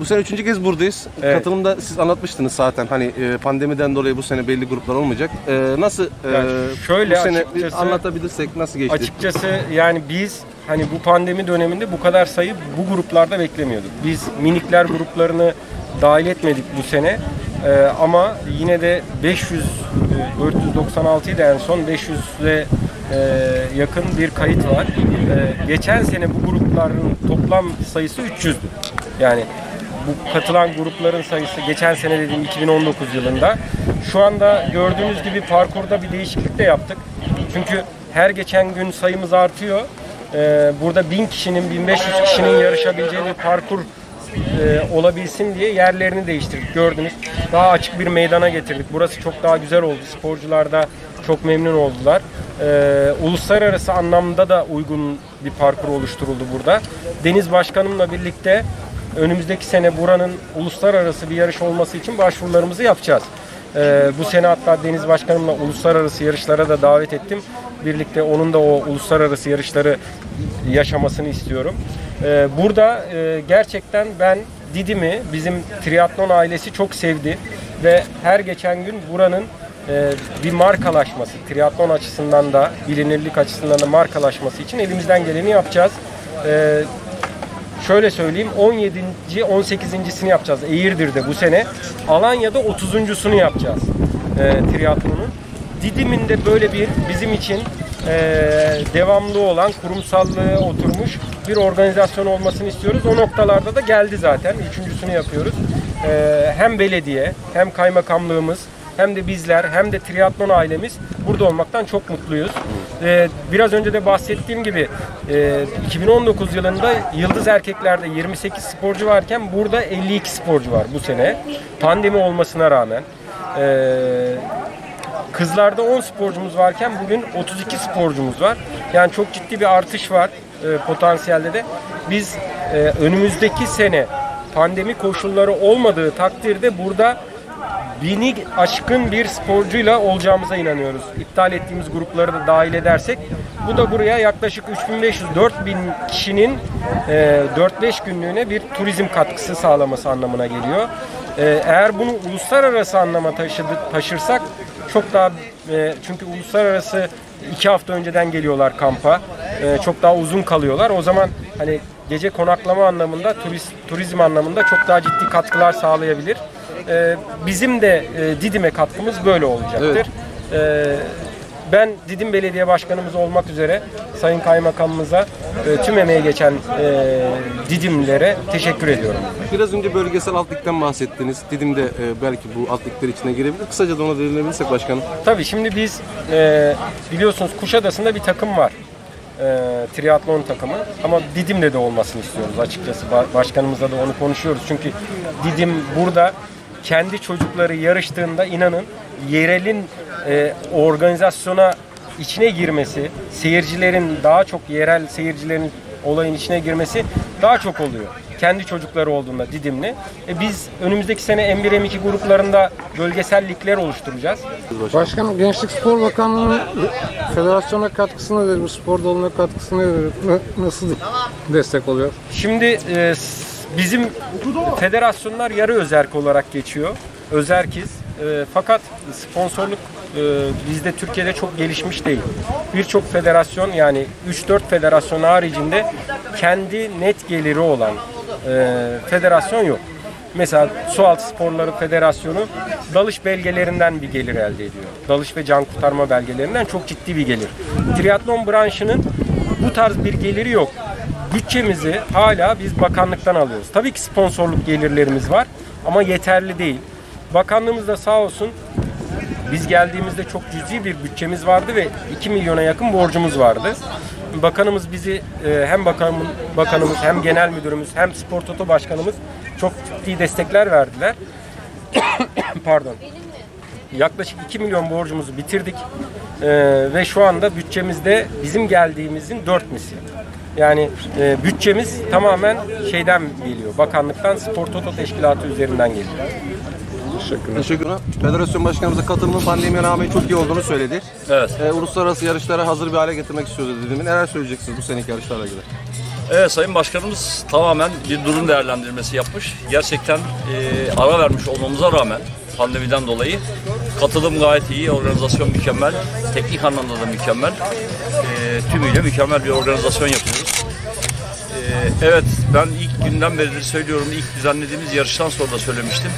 Bu sene üçüncü kez buradayız. Evet. Katılımda siz anlatmıştınız zaten hani e, pandemiden dolayı bu sene belli gruplar olmayacak. E, nasıl e, Yani şöyle bu sene açıkçası- anlatabilirsek nasıl geçti? Açıkçası yani biz hani bu pandemi döneminde bu kadar sayı bu gruplarda beklemiyorduk. Biz minikler gruplarını dahil etmedik bu sene. Ee, ama yine de 500 e, 496 idi en son 500'e e, yakın bir kayıt var. E, geçen sene bu grupların toplam sayısı 300'dü. Yani bu katılan grupların sayısı geçen sene dediğim 2019 yılında. Şu anda gördüğünüz gibi parkurda bir değişiklik de yaptık. Çünkü her geçen gün sayımız artıyor. Ee, burada 1000 kişinin, 1500 kişinin yarışabileceği bir parkur e, olabilsin diye yerlerini değiştirdik. Gördünüz. Daha açık bir meydana getirdik. Burası çok daha güzel oldu. Sporcular da çok memnun oldular. Ee, uluslararası anlamda da uygun bir parkur oluşturuldu burada. Deniz Başkanımla birlikte önümüzdeki sene buranın uluslararası bir yarış olması için başvurularımızı yapacağız. Ee, bu sene hatta Deniz Başkanımla uluslararası yarışlara da davet ettim. Birlikte onun da o uluslararası yarışları yaşamasını istiyorum. Ee, burada e, gerçekten ben Didim'i bizim triatlon ailesi çok sevdi ve her geçen gün buranın e, bir markalaşması, triatlon açısından da bilinirlik açısından da markalaşması için elimizden geleni yapacağız. Ee, şöyle söyleyeyim 17. 18.sini yapacağız Eğirdir'de bu sene. Alanya'da 30.sunu yapacağız e, triatlonun. Didim'in de böyle bir bizim için e, devamlı olan kurumsallığı oturmuş bir organizasyon olmasını istiyoruz. O noktalarda da geldi zaten. Üçüncüsünü yapıyoruz. E, hem belediye hem kaymakamlığımız hem de bizler hem de triatlon ailemiz burada olmaktan çok mutluyuz. Ee, biraz önce de bahsettiğim gibi e, 2019 yılında Yıldız Erkekler'de 28 sporcu varken burada 52 sporcu var bu sene. Pandemi olmasına rağmen. Ee, kızlarda 10 sporcumuz varken bugün 32 sporcumuz var. Yani çok ciddi bir artış var e, potansiyelde de. Biz e, önümüzdeki sene pandemi koşulları olmadığı takdirde burada bini aşkın bir sporcuyla olacağımıza inanıyoruz. İptal ettiğimiz grupları da dahil edersek bu da buraya yaklaşık 3500-4000 kişinin e, 4-5 günlüğüne bir turizm katkısı sağlaması anlamına geliyor. E, eğer bunu uluslararası anlama taşıdı, taşırsak çok daha e, çünkü uluslararası iki hafta önceden geliyorlar kampa. E, çok daha uzun kalıyorlar. O zaman hani gece konaklama anlamında, turist, turizm anlamında çok daha ciddi katkılar sağlayabilir. Ee, bizim de e, Didim'e katkımız böyle olacaktır. Ee, ben Didim Belediye Başkanımız olmak üzere Sayın Kaymakamımıza e, tüm emeği geçen e, Didimlere teşekkür ediyorum. Biraz önce bölgesel alt ligden bahsettiniz. Didim'de e, belki bu alt ligler içine girebilir. Kısaca da ona değinebilirsek başkanım. Tabii şimdi biz e, biliyorsunuz Kuşadası'nda bir takım var. E, triatlon takımı ama Didim'de de olmasını istiyoruz açıkçası. Ba- Başkanımızla da onu konuşuyoruz. Çünkü Didim burada kendi çocukları yarıştığında inanın yerelin e, organizasyona içine girmesi, seyircilerin daha çok yerel seyircilerin olayın içine girmesi daha çok oluyor. Kendi çocukları olduğunda Didimli. E biz önümüzdeki sene M1 M2 gruplarında bölgesel ligler oluşturacağız. Başkanım Gençlik Spor Bakanlığı'nın federasyona katkısını verir, spor dalına katkısını verir. Na- Nasıl destek oluyor? Şimdi e, bizim federasyonlar yarı özerk olarak geçiyor. Özerkiz. E, fakat sponsorluk e, bizde Türkiye'de çok gelişmiş değil. Birçok federasyon yani 3-4 federasyon haricinde kendi net geliri olan e, federasyon yok. Mesela Sualtı Sporları Federasyonu dalış belgelerinden bir gelir elde ediyor. Dalış ve can kurtarma belgelerinden çok ciddi bir gelir. Triatlon branşının bu tarz bir geliri yok. Bütçemizi hala biz bakanlıktan alıyoruz. Tabii ki sponsorluk gelirlerimiz var ama yeterli değil. Bakanlığımız da sağ olsun biz geldiğimizde çok cüzi bir bütçemiz vardı ve 2 milyona yakın borcumuz vardı. Bakanımız bizi e, hem bakanım, bakanımız hem genel müdürümüz hem spor toto başkanımız çok ciddi destekler verdiler. Pardon. Yaklaşık 2 milyon borcumuzu bitirdik. E, ve şu anda bütçemizde bizim geldiğimizin 4 misli. Yani e, bütçemiz tamamen şeyden geliyor. Bakanlıktan Spor Toto Teşkilatı üzerinden geliyor. Teşekkür ederim. Federasyon başkanımıza katılımın pandemiye rağmen çok iyi olduğunu söyledi. Evet. E, uluslararası yarışlara hazır bir hale getirmek istiyordu Didim'i. Neler söyleyeceksiniz bu seneki yarışlarla ilgili? Evet Sayın Başkanımız tamamen bir durum değerlendirmesi yapmış. Gerçekten e, ara vermiş olmamıza rağmen pandemiden dolayı katılım gayet iyi, organizasyon mükemmel, teknik anlamda da mükemmel. E, tümüyle mükemmel bir organizasyon yapıyoruz. E, evet ben ilk günden beridir söylüyorum, ilk düzenlediğimiz yarıştan sonra da söylemiştim.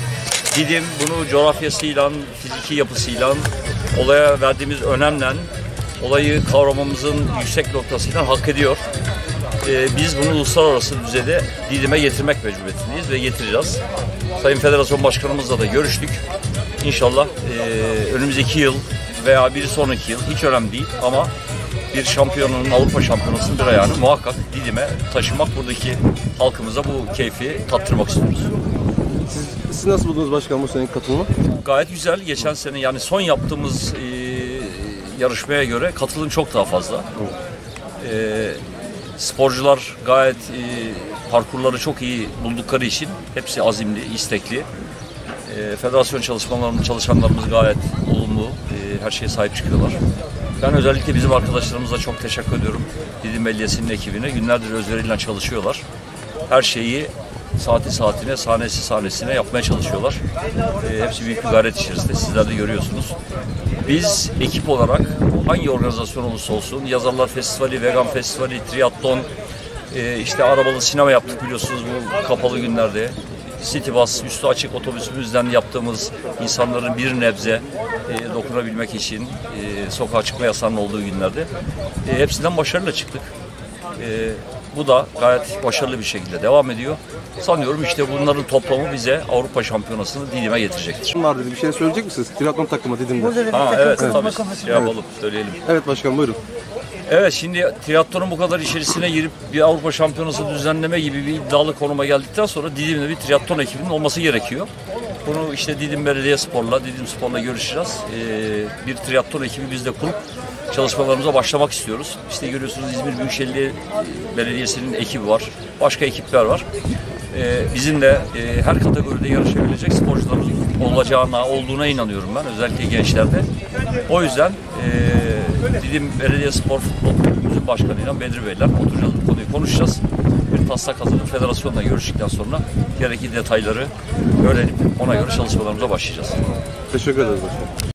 Didim bunu coğrafyasıyla, fiziki yapısıyla, olaya verdiğimiz önemle, olayı kavramamızın yüksek noktasıyla hak ediyor. Ee, biz bunu uluslararası düzeyde Didim'e getirmek mecburiyetindeyiz ve getireceğiz. Sayın Federasyon Başkanımızla da görüştük. İnşallah e, önümüzdeki yıl veya bir sonraki yıl hiç önemli değil ama bir şampiyonun Avrupa şampiyonasının bir ayağını muhakkak Didim'e taşımak buradaki halkımıza bu keyfi tattırmak istiyoruz. Siz, siz nasıl buldunuz başkanım bu senenin katılımı? Gayet güzel. Geçen sene yani son yaptığımız e, yarışmaya göre katılım çok daha fazla. E, sporcular gayet e, parkurları çok iyi buldukları için hepsi azimli, istekli. E, federasyon çalışmalarımız, çalışanlarımız gayet olumlu, e, her şeye sahip çıkıyorlar. Ben özellikle bizim arkadaşlarımıza çok teşekkür ediyorum. Didim Belediyesi'nin ekibine günlerdir özveriyle çalışıyorlar. Her şeyi saati saatine, sahnesi sahnesine yapmaya çalışıyorlar. E, hepsi büyük bir gayret içerisinde. Sizler de görüyorsunuz. Biz ekip olarak hangi organizasyon olursa olsun, Yazarlar Festivali, Vegan Festivali, Triathlon, e, işte arabalı sinema yaptık biliyorsunuz bu kapalı günlerde. City Bus, üstü açık otobüsümüzden yaptığımız insanların bir nebze e, dokunabilmek için e, sokağa çıkma yasağının olduğu günlerde e, hepsinden başarıyla çıktık. E, bu da gayet başarılı bir şekilde devam ediyor. Sanıyorum işte bunların toplamı bize Avrupa Şampiyonası'nı Didim'e getirecektir. Var dedi bir şey söyleyecek misiniz? Triatlon takımı Didim'de. Ha evet tabii şey yapalım söyleyelim. Evet başkanım buyurun. Evet şimdi triatlonun bu kadar içerisine girip bir Avrupa Şampiyonası düzenleme gibi bir iddialı konuma geldikten sonra Didim'de bir triatlon ekibinin olması gerekiyor. Bunu işte Didim Belediye Spor'la, Didim Spor'la görüşeceğiz. Ee, bir triatlon ekibi biz de kurup çalışmalarımıza başlamak istiyoruz. İşte görüyorsunuz İzmir Büyükşehir Belediyesi'nin ekibi var. Başka ekipler var. Ee, bizim de e, her kategoride yarışabilecek sporcularımız olacağına, olduğuna inanıyorum ben. Özellikle gençlerde. O yüzden e, Didim Belediye Spor Futbol Kulübümüzün başkanıyla Bedri Bey'le oturacağız bu konuyu konuşacağız. Taslak hazırlayıp federasyonla görüştükten sonra gerekli detayları öğrenip ona göre çalışmalarımıza başlayacağız. Teşekkür ederiz başkanım.